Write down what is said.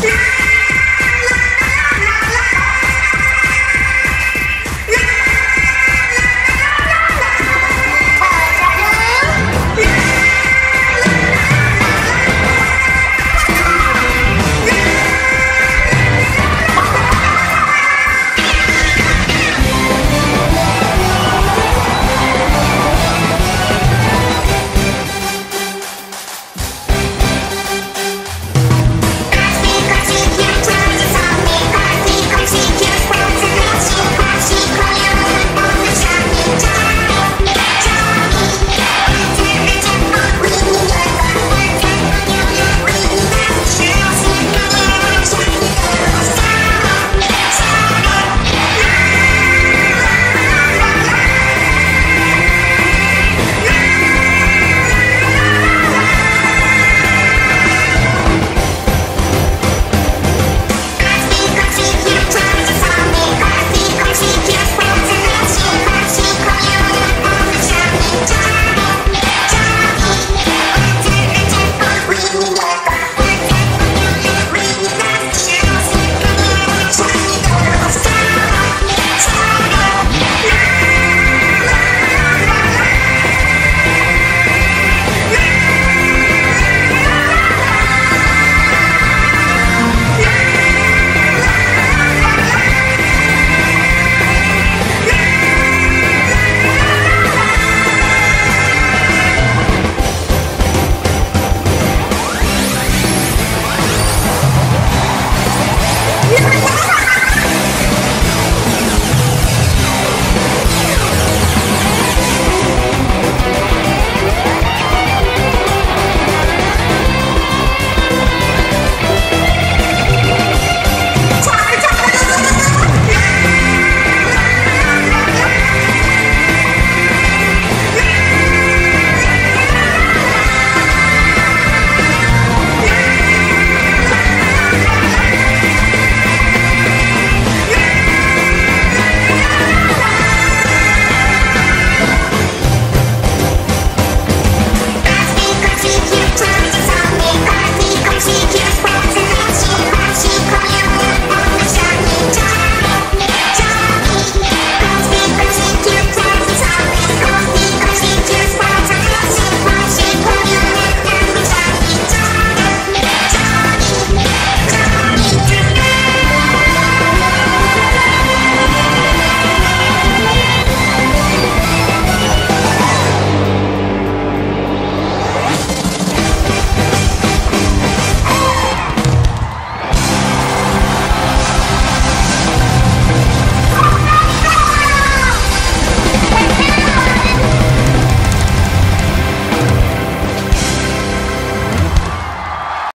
Yeah!